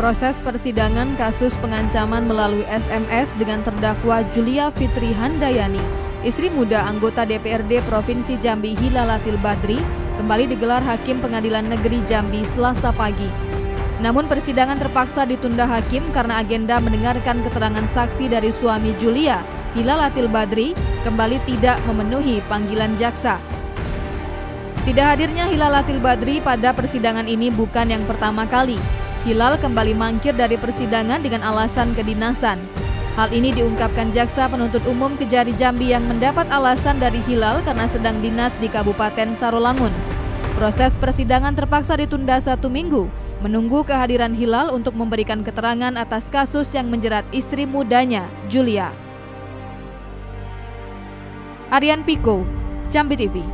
Proses persidangan kasus pengancaman melalui SMS dengan terdakwa Julia Fitri Handayani, istri muda anggota DPRD Provinsi Jambi Hilalatil Badri, kembali digelar Hakim Pengadilan Negeri Jambi Selasa pagi. Namun persidangan terpaksa ditunda hakim karena agenda mendengarkan keterangan saksi dari suami Julia, Hilalatil Badri, kembali tidak memenuhi panggilan jaksa. Tidak hadirnya Hilalatil Badri pada persidangan ini bukan yang pertama kali. Hilal kembali mangkir dari persidangan dengan alasan kedinasan. Hal ini diungkapkan jaksa penuntut umum Kejari Jambi yang mendapat alasan dari Hilal karena sedang dinas di Kabupaten Sarolangun. Proses persidangan terpaksa ditunda satu minggu, menunggu kehadiran Hilal untuk memberikan keterangan atas kasus yang menjerat istri mudanya, Julia. Aryan Piko, Jambi TV.